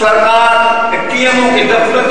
سرکار T M O کے دفتر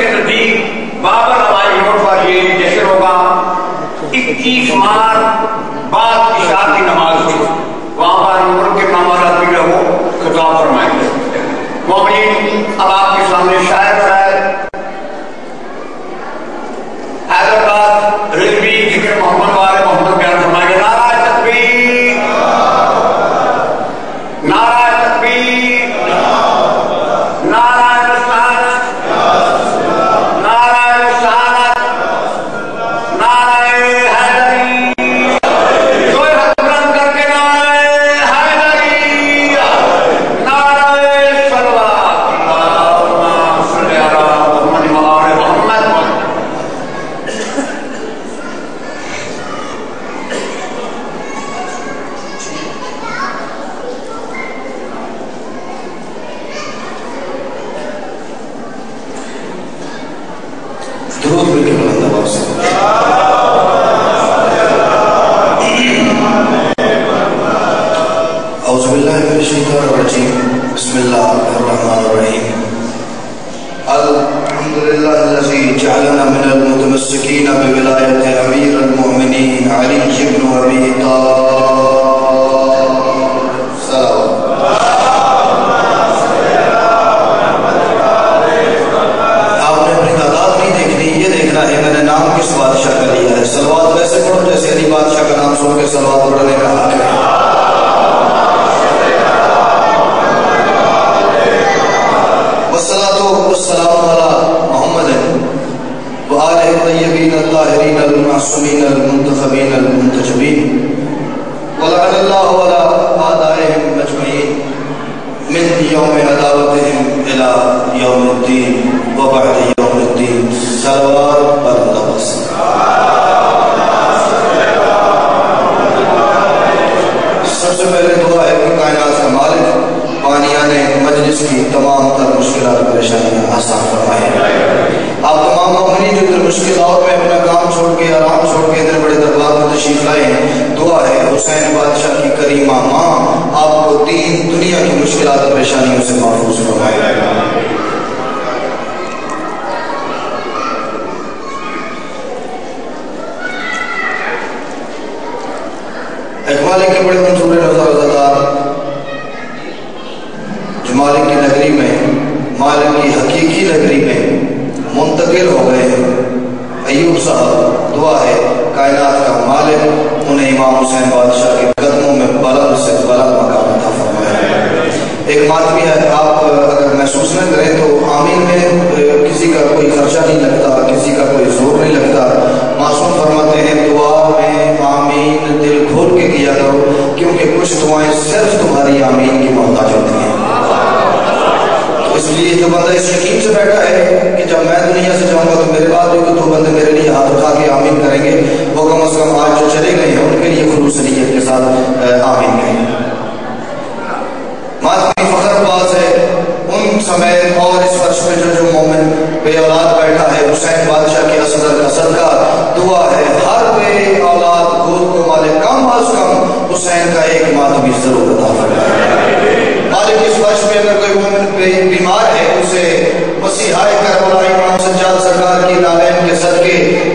الطيبين الطاهرين المعصومين المنتخبين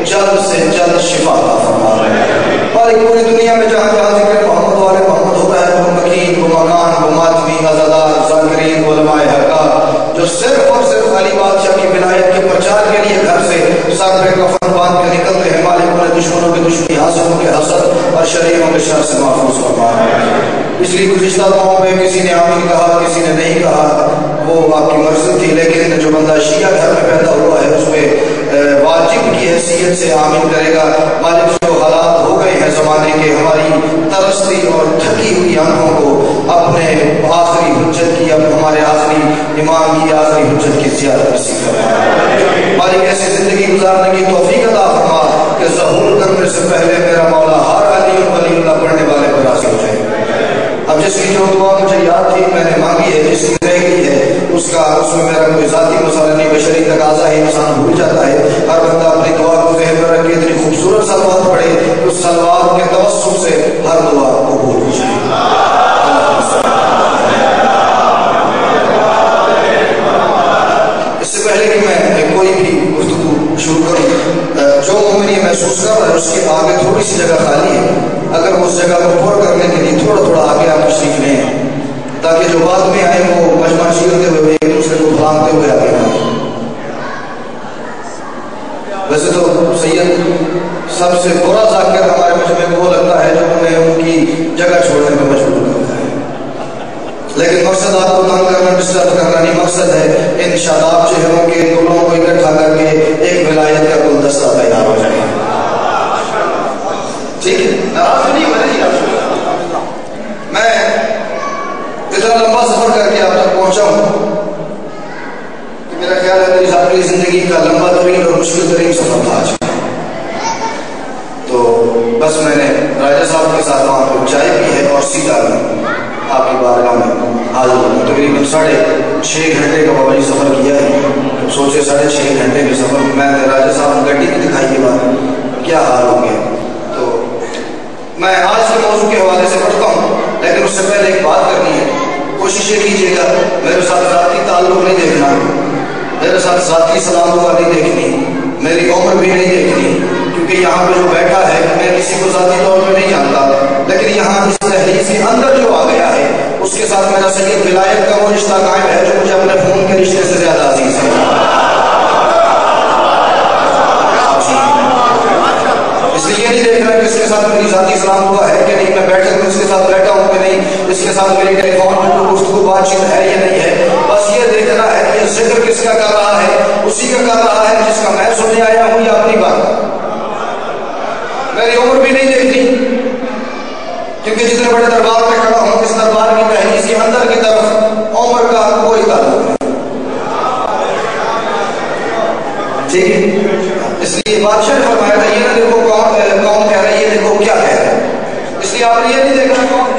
جلد سے جلد شفا عطا فرما مالک پوری دنیا میں جہاں جہاں ذکر محمد والے محمد ہوتا ہے وہ مکین وہ مکان وہ ماتمی ازادار ذاکرین علماء حقا جو صرف اور صرف علی بادشاہ کی ولایت کے پرچار کے لیے گھر سے سر پہ کفن باندھ کے نکلتے ہیں مالک انہیں دشمنوں کے دشمنی، حاصلوں کے حسد اور شریروں کے شر سے محفوظ فرما اس لیے گزشتہ دعاؤں میں کسی نے آمین کہا، کسی نے نہیں کہا، وہ آپ کی مرضی تھی، لیکن جو بندہ شیعہ گھر میں پیدا ہوا ہے، اس پہ واجب کی حیثیت سے آمین کرے گا، مالک جو حالات ہو گئے ہیں زمانے کے ہماری ترستی اور تھکی ہوئی آنکھوں کو اپنے آخری حجت کی، اب ہمارے آخری امام کی آخری حجت کی زیادہ نصیب فرما مالک ایسی زندگی گزارنے کی توفیق عطا فرما کہ ظہور کرنے سے پہلے میرا مولا ہر علی ولی اللہ پڑھنے والے پر راضی ہو جائے۔ اب جس کی جو دعا مجھے یاد تھی، میں نے مانگی ہے، جس کی رہ گئی ہے اس کا اس میں میرا کوئی ذاتی مسئلہ نہیں، بشری تقاضا ہے انسان بھول جاتا ہے، ہر بندہ اپنی دعا کو ذہن میں رکھے، اتنی خوبصورت سلوات پڑھے، اس سلوات کے توسط سے ہر دعا قبول ہو جائے۔ اس سے پہلے کہ میں کوئی بھی گفتگو شروع کروں، جو عمر یہ محسوس کر رہا ہے، اس کے آگے تھوڑی سی جگہ خالی ہے۔ اگر اس جگہ کو پر کرنے کے لیے تھوڑا تھوڑا آگے آپ تشریف ہیں تاکہ جو بعد میں آئے وہ مجمع ہوتے ہوئے ایک دوسرے کو بھانگتے ہوئے آگے آئے۔ ویسے تو سید سب سے برا ذاکر ہمارے مجمع کو وہ لگتا ہے جو انہیں ان کی جگہ چھوڑنے میں مجبور کرتا ہے۔ لیکن مقصد آپ کو تنگ کرنا ڈسٹرب کرنا نہیں، مقصد ہے ان شاداب چہروں کے دلوں کو اکٹھا کر کے ایک ولایت کا گلدستہ تیار ہو جائے ٹھیک ہے ناراض نہیں ہو رہی میں اتنا لمبا سفر کر کے آپ تک پہنچا ہوں کہ میرا خیال ہے میری ساری زندگی کا لمبا ترین اور مشکل ترین سفر تھا آج۔ تو بس میں نے راجہ صاحب کے ساتھ وہاں پہ چائے پی ہے اور سیدھا میں آپ کی بارگاہ میں حاضر ہوں تقریباً ساڑھے چھ گھنٹے کا بابا جی سفر کیا ہے۔ سوچے ساڑھے چھ گھنٹے کے سفر۔ میں نے راجہ صاحب نے گڈی بھی دکھائی کے بعد کیا حال ہو گیا؟ تو میں آج کے موضوع کے حوالے سے پڑھتا ہوں، لیکن اس سے پہلے ایک بات کرنی ہے۔ کوشش یہ کیجیے گا، میرے ساتھ ذاتی تعلق نہیں دیکھنا، میرے ساتھ ذاتی سلاموں کا نہیں دیکھنی، میری عمر بھی نہیں دیکھنی، کیونکہ یہاں پہ جو بیٹھا ہے، میں کسی کو ذاتی طور پہ نہیں جانتا، لیکن یہاں اس تحریر کے اندر جو آ گیا ہے، اس کے ساتھ میرا سید ولایت کا وہ رشتہ قائم ہے جو مجھے اپنے فون کے رشتے سے زیادہ عزیز ہے۔ اس لیے نہیں دیکھ رہا کہ اس کے ساتھ میری ذاتی سلام ہوا ہے کہ نہیں، میں بیٹھ کر اس کے ساتھ بیٹھا ہوں کہ نہیں، اس کے ساتھ میری ٹیلی فون پر گفتگو، بات چیت ہے یا نہیں ہے۔ بس یہ دیکھنا ہے کہ ذکر کس کا کر رہا ہے، اسی کا کر رہا ہے جس کا میں سننے آیا ہوں یا اپنی بات۔ میری عمر بھی نہیں دیکھتی، کیونکہ جتنے بڑے دربار میں کھڑا ہوں، اس دربار کی تحریر کے اندر کی طرف عمر کا کوئی تعلق نہیں۔ ٹھیک ہے اس لیے بادشاہ نے فرمایا تھا یہ نہ دیکھو کون کون کیا کہہ ہے اس لیے آپ نے یہ نہیں دیکھنا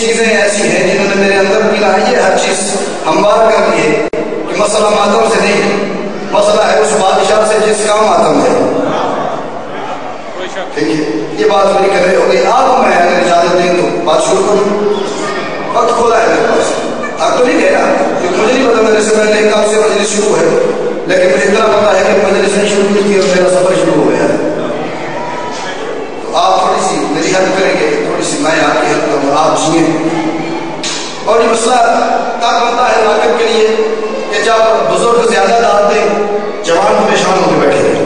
چیزیں ایسی ہیں جنہوں نے میرے اندر بھی لائی ہے ہر چیز ہموار کر دی ہے کہ مسئلہ ماتم سے نہیں مسئلہ ہے اس بادشاہ سے جس کا ماتم ہے۔ ٹھیک ہے یہ بات میری کر رہی ہوگی آپ میں اگر اجازت دیں تو بات شروع کروں۔ وقت کھولا ہے میرے پاس۔ آپ تو نہیں کہہ رہا کہ مجھے نہیں پتا میرے سے پہلے کام سے مجلس شروع ہے۔ لیکن مجھے اتنا پتا ہے کہ مجلس نے شروع نہیں کی اور میرا سفر شروع ہو گیا ہے۔ تو آپ تھوڑی سی میری ہیلپ کریں گے۔ کے اور یہ مسئلہ ہوتا ہے کے لیے کہ جب بزرگ زیادہ جوان بیٹھے ہیں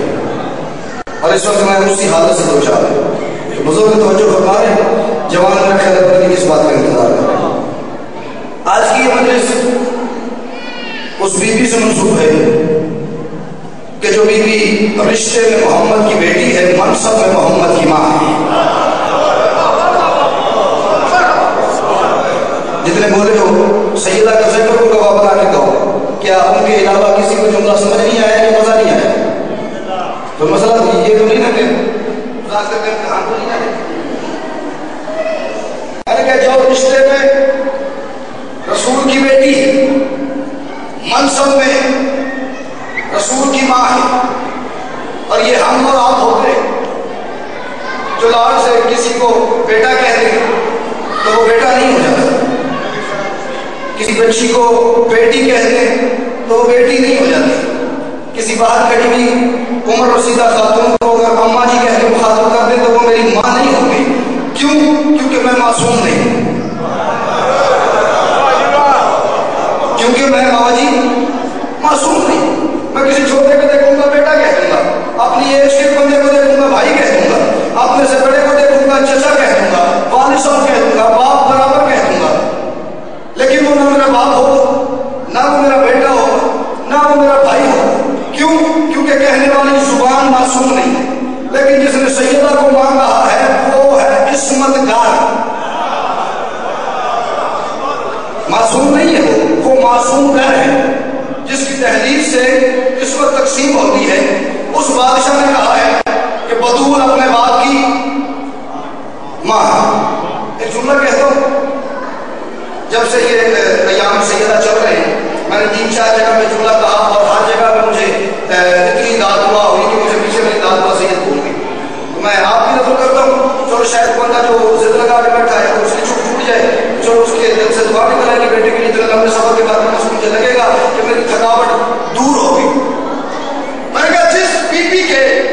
اور اس وقت اسی حالت سے ہیں کہ بزرگ توجہ فرما رہے ہیں جوان بات کا انتظار کر آج کی یہ مجلس اس بی بی سے ہے کہ جو بی بی رشتے میں محمد کی بیٹی ہے منصب میں محمد کی ماں ہے جتنے بولے ہو سیدہ کا سیٹ کو کباب بنا کے کہو۔ کیا ان کے علاوہ کسی کو جملہ سمجھ نہیں آیا کہ مزہ نہیں آیا؟ تو مسئلہ یہ تو نہیں نہ کہ تو نہیں ارے کہ جو رشتے میں رسول کی بیٹی ہے منصب میں رسول کی ماں ہے، اور یہ ہم اور آپ ہو گئے، جو لال سے کسی کو بیٹا کہہ دیں تو وہ بیٹا نہیں ہو جاتا۔ کسی بچی کو بیٹی کہتے ہیں تو وہ بیٹی نہیں ہو جاتی۔ کسی بات کٹی بھی عمر رسیدہ خاتون کو اگر اما جی کہہ کے مخاطب کر دیں تو وہ میری ماں نہیں ہوگی کیوں؟ کیونکہ میں معصوم نہیں۔ ہوں کیونکہ میں بابا جی معصوم نہیں۔ میں کسی چھوٹے کو دیکھوں گا، بیٹا کہہ دوں گا۔ اپنی ایج کے بندے کو دیکھوں گا، بھائی کہہ دوں گا۔ اپنے سے بڑے کو دیکھوں گا، چچا کہہ دوں گا۔ والد صاحب کہہ دوں گا معصوم نہ ہے، جس کی تحریر سے اس وقت تقسیم ہوتی ہے۔ اس بادشاہ نے کہا ہے کہ بدول اپنے باپ کی ماں، ایک جملہ کہتا ہوں جب سے یہ قیام سیدہ چل رہے ہیں، میں نے تین چار جگہ میں جملہ کہا اور ہر جگہ میں مجھے اتنی داد دادما ہوئی کہ مجھے پیچھے میری داد دادما سید بھول گئی۔ تو میں آپ بھی نظر کرتا ہوں، چلو شاید بندہ جو ضد لگا کے بیٹھا ہے اس کی چھوٹ چھوٹ جائے۔ جو اس کے دل سے دعا بھی آئے گی بیٹے کے لیے جو لمبے سفر کے بعد اس مجھے لگے گا کہ میری تھکاوٹ دور ہوگی۔ میں نے کہا، جس بی پی کے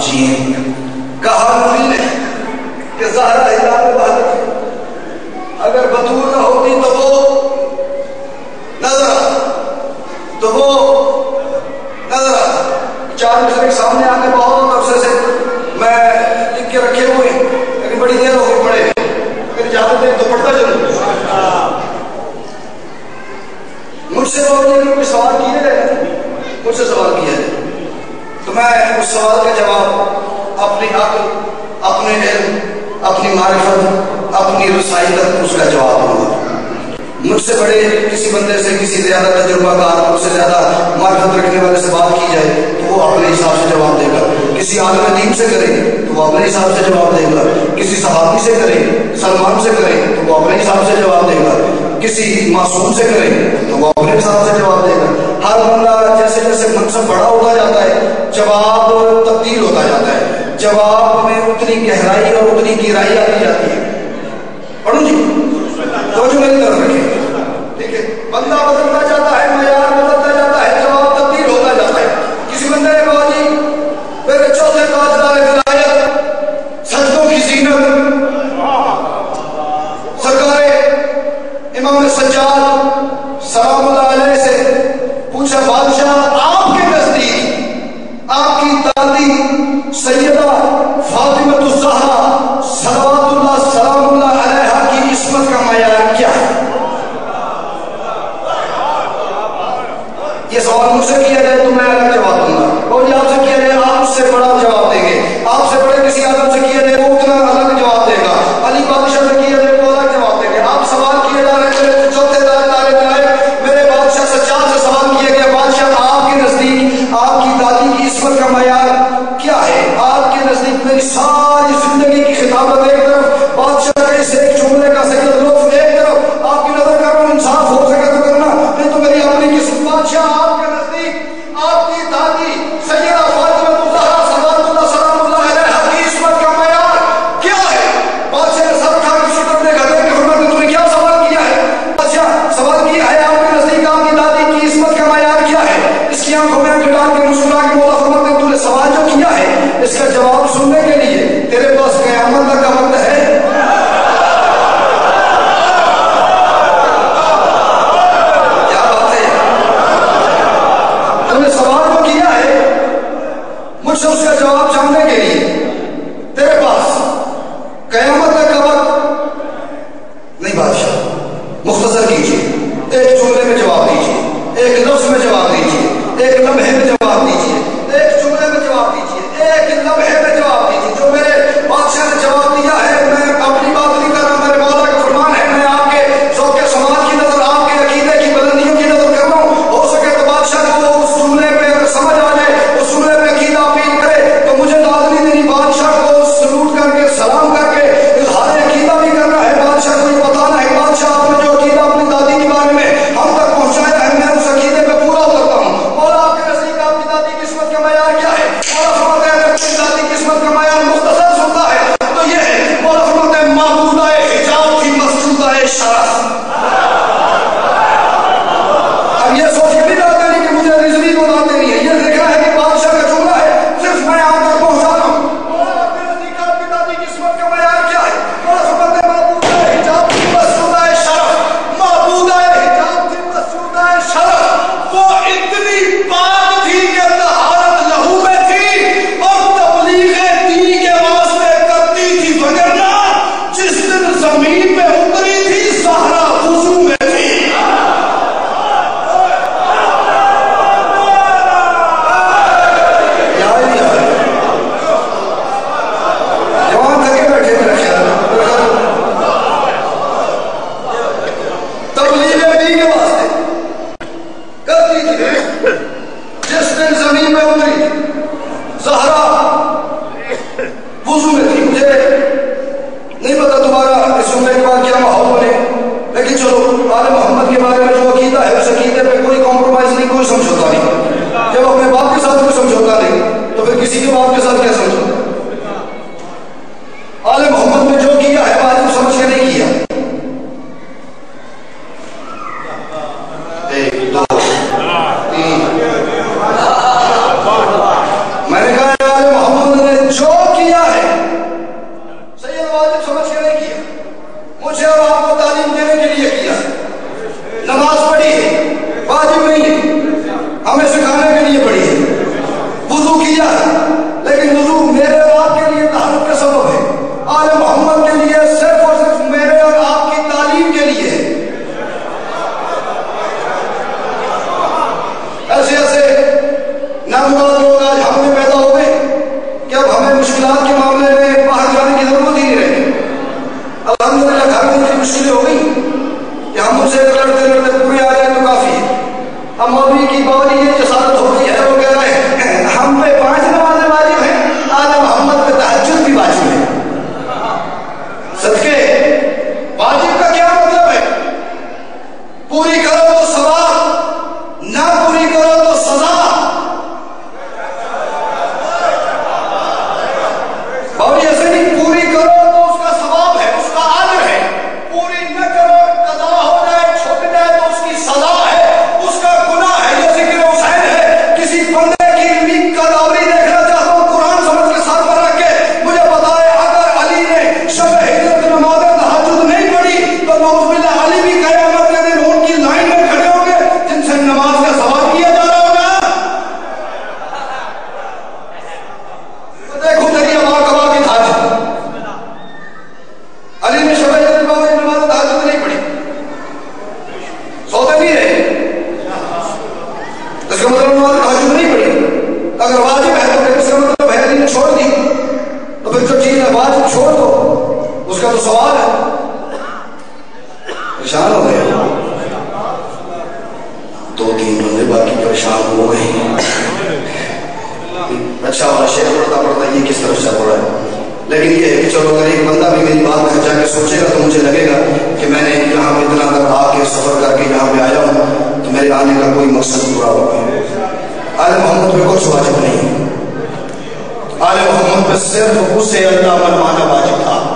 آپ میں آیا ہوں تو میرے آنے کا کوئی مقصد پورا ہو؟ گیا آل محمد پہ کچھ واجب نہیں۔ آل محمد پہ صرف اسے اللہ منوانا واجب تھا۔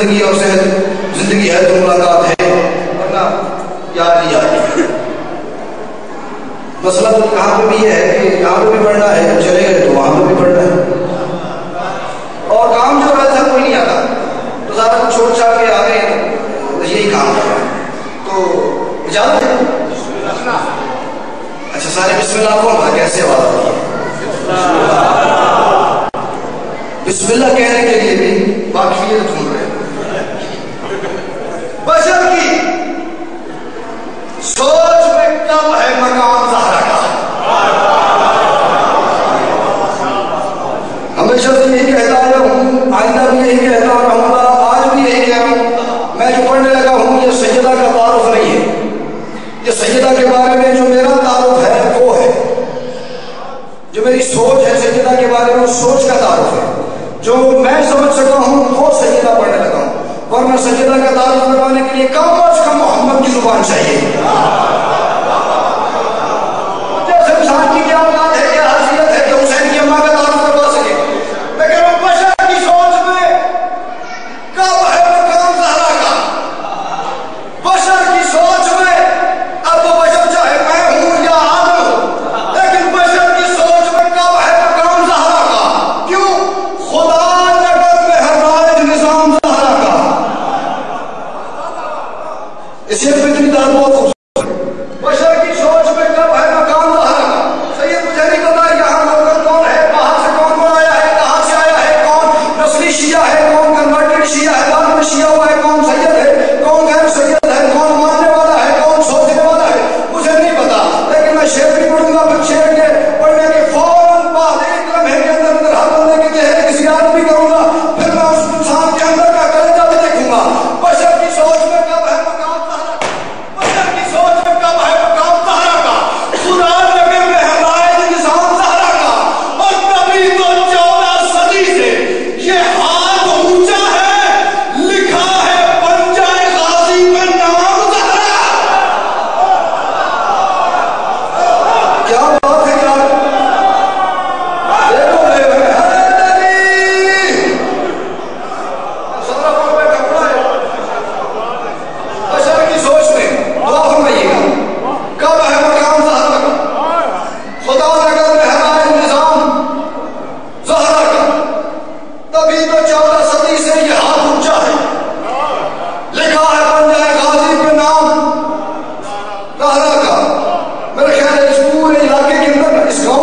زندگی اور صحت، زندگی ہے تو ملاقات ہے یاد نہیں آتی۔ مسئلہ تو کہاں پہ بھی ہے کہ کہاں پہ بھی پڑھنا ہے، جب چلے گئے تو وہاں پہ بھی پڑھنا ہے۔ اور کام جو رہتا کوئی نہیں آتا۔ تو زیادہ کچھ چھوڑ چھاڑ کے آ گئے تو یہی کام ہے۔ تو اجازت ہے؟ اچھا سارے بسم اللہ کون تھا کیسے آواز آتی ہے بسم اللہ کہنے کے لیے بھی باقی ہے تو میرا سوچ کا تعارف ہے، جو میں سمجھ سکتا ہوں، وہ سجیدہ پڑھنے لگا ہوں۔ ورنہ سجیدہ کا تعارف کروانے کے لیے کم از کم محمد کی زبان چاہیے۔ Let's go.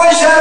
为什？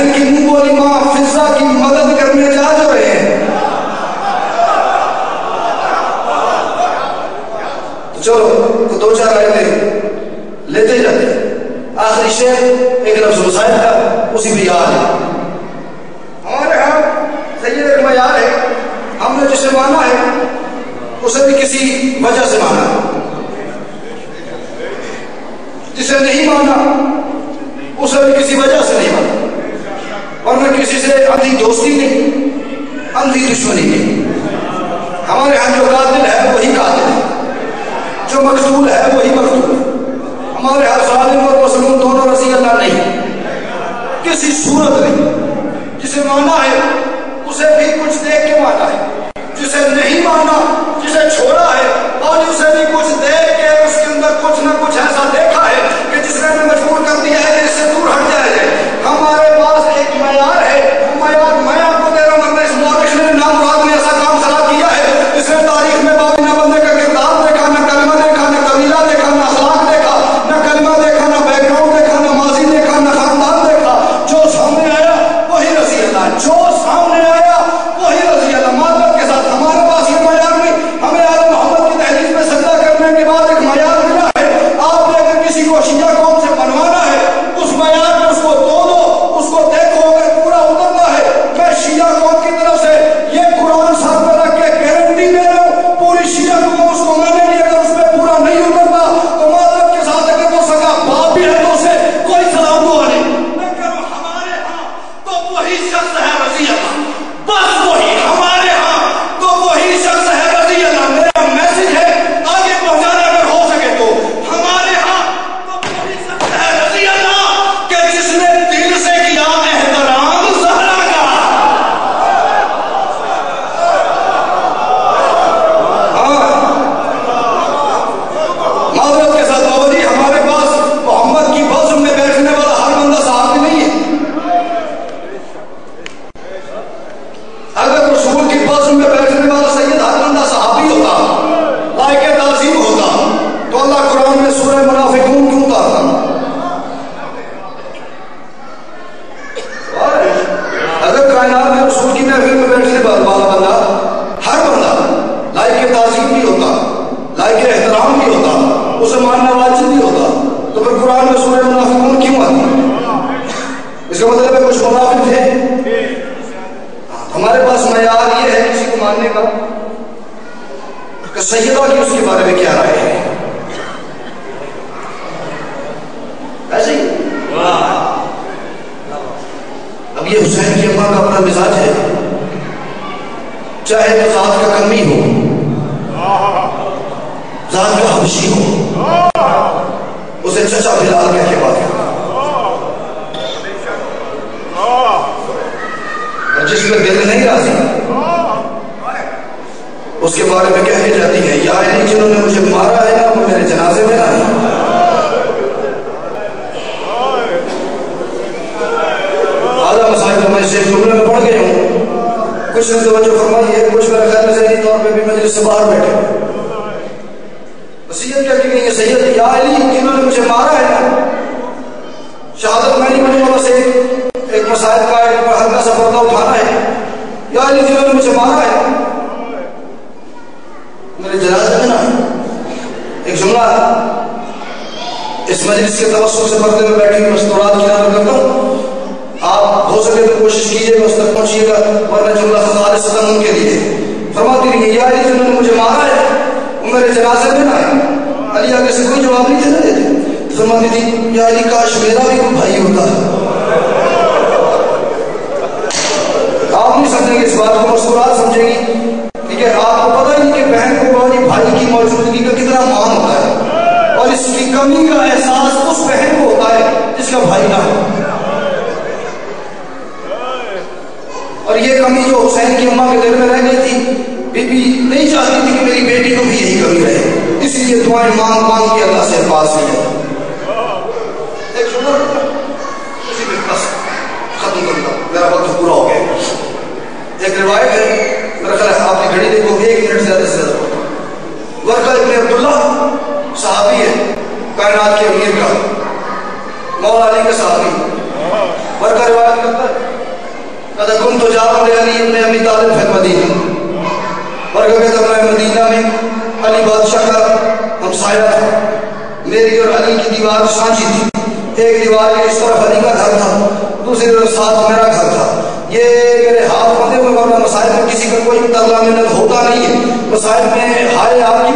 حسین کی نو اور امام حفظہ کی مدد کرنے جا جو رہے ہیں۔ چلو، تو دو چار آیتیں لیتے جاتے ہیں۔ آخری شعر ایک لفظ حسین کا اسی بھی یاد ہے۔ ہمارے ہاں سید ایک معیار ہے، ہم نے جسے مانا ہے، اسے بھی کسی وجہ سے مانا۔ جسے نہیں مانا، اسے بھی کسی وجہ سے اور نہ کسی سے اندھی دوستی نہیں، اندھی دشمنی نہیں۔ ہمارے ہاں جو قاتل ہے، وہی قاتل ہے۔ جو مقصول ہے، وہی مقصول ہے۔ ہمارے ہاں ظالم اور مسلم دونوں رضی اللہ نہیں۔ کسی صورت نہیں جسے مانا ہے، اسے بھی کچھ دیکھ کے مانا ہے۔ جسے نہیں مانا، جسے چھوڑا ہے، اور اسے بھی کچھ دیکھ کے اس کے اندر کچھ نہ کچھ ایسا دیکھا ہے کہ جس نے مجبور کر دیا ہے کہ اس سے دور معیار ہے میں yang. میرے طور پہ بھی مجلس سے باہر بیٹھے۔ وسیعت کیا کہ یہ سید یا علی جنہوں نے مجھے مارا ہے۔ نا شہادت میں نہیں مجھے بس ایک ایک مسائل کا ایک ہلکا سا پردہ اٹھانا ہے۔ یا علی جنہوں نے مجھے مارا ہے۔ میرے جنازے میں نا ایک جملہ۔ اس مجلس کے توسط سے پردے میں بیٹھی ہوئی مستورات کی نظر کرتا ہوں۔ آپ ہو سکے تو کوشش کیجیے گا اس تک پہنچیے گا، ورنہ جملہ خالص ستم ان کے لیے۔ فرماتی رہی یا علی جنہوں نے مجھے مارا ہے، وہ میرے جنازے میں نہ آئے۔ علی آگے سے کوئی جواب نہیں دینا دیتے فرماتی تھی یا علی کاش میرا بھی کوئی بھائی ہوتا۔ ہے آپ نہیں سمجھیں گے اس بات کو، مستورات سمجھیں گی ٹھیک آپ کو پتہ نہیں کہ بہن کو بہت بھائی کی موجودگی کا کتنا مان ہوتا ہے۔ اور اس کی کمی کا احساس اس بہن کو ہوتا ہے جس کا بھائی نہ ہو۔ اور یہ کمی جو حسین کی اماں کے دل میں رہ گئی تھی، بی بی نہیں چاہتی تھی کہ میری بیٹی کو بھی یہی کمی رہے۔ اس لیے دعائیں مانگ مانگ کے اللہ سے پاس ہی ہے ختم کرتا میرا وقت پورا ہو گیا۔ ایک روایت ہے، میرا خیال ہے آپ کی گھڑی دیکھو، ایک منٹ زیادہ سے زیادہ۔ ورقہ ابن عبداللہ صحابی ہے، کائنات کے امیر کا۔ مولا علی کا صحابی۔ ورقہ روایت کرتا ہے؟ قد كنت جارا لعلي بن ابي طالب في المدينه ورقہ کہتا میں مدینہ میں علی بادشاہ کا ہمسایہ تھا میری اور علی کی دیوار سانچی تھی۔ ایک دیوار کے اس طرف علی کا گھر تھا، دوسری طرف ساتھ میرا گھر تھا۔ یہ میرے ہاتھ بندے ہوئے ورنہ مسائل میں کسی کا کوئی تغلا منت ہوتا نہیں ہے۔ مسائل میں ہائے آپ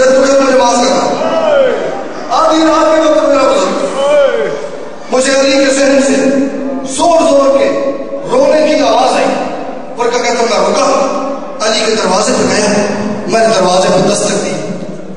کسی کا دل دکھے تو مجھے معاف آدھی رات کے وقت میرا بزرگ۔ مجھے علی کے صحن سے زور زور کے رونے کی آواز آئی۔ پر کیا کہتا میں رکا علی کے دروازے پہ گیا میں نے دروازے پہ دستک دی۔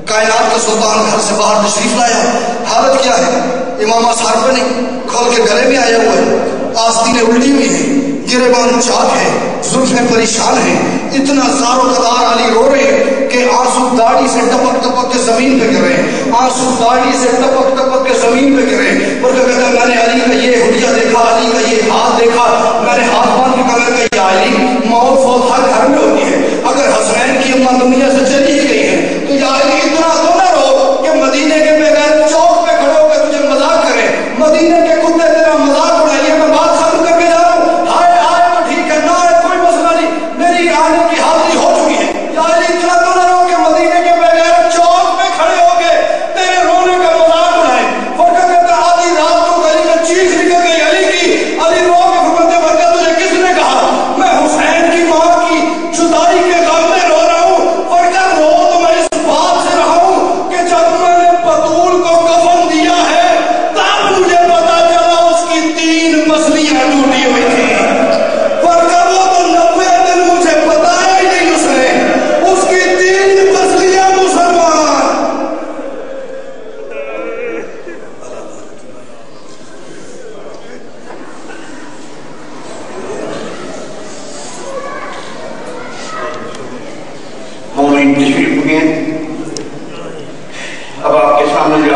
کائنات کا سلطان گھر سے باہر تشریف لایا۔ حالت کیا ہے؟ امامہ سار پہ نہیں کھول کے گلے میں آیا ہوا ہے۔ آستینیں الٹی ہوئی ہیں۔ تیرے بال چاک ہے زلفیں پریشان ہیں۔ اتنا زار و قدار علی رو رہے کہ آنسو داڑی سے ٹپک ٹپک کے زمین پہ گرے۔ آنسو داڑی سے ٹپک ٹپک کے زمین پہ گرے۔ اور کہ کہتا میں نے علی کا یہ ہڈیا دیکھا، علی کا یہ ہاتھ دیکھا، میں نے ہاتھ باندھ کے کہا کہ یا علی موت فوت ہر گھر میں ہوتی ہے۔ اگر حسین کی اماں دنیا